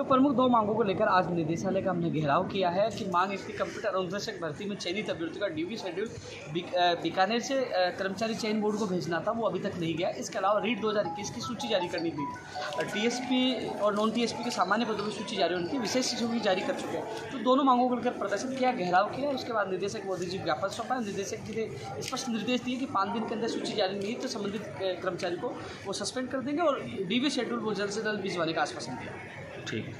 तो प्रमुख दो मांगों को लेकर आज निदेशालय का हमने घेराव किया है। कि मांग इसकी कंप्यूटर अनुदेशक भर्ती में चयनित अभ्यर्थियों का ड्यूटी शेड्यूल बीकानेर से कर्मचारी चयन बोर्ड को भेजना था, वो अभी तक नहीं गया। इसके अलावा रीट दो हज़ार इक्कीस की सूची जारी करनी थी। टीएसपी और नॉन टीएसपी के सामान्य पदों की सूची जारी होनी थी विशेष सूची जारी कर चुके हैं। तो दोनों मांगों को लेकर प्रदर्शन किया, घेराव किया। उसके बाद निदेशक मोदी जी ज्ञापन सौंपा। निदेशक जी ने स्पष्ट निर्देश दिए कि पाँच दिन के अंदर सूची जारी नहीं तो संबंधित कर्मचारी को वो सस्पेंड कर देंगे और डीवी शेड्यूल वो जल्द से जल्द भिजवाने का आश्वासन दिया। ठीक।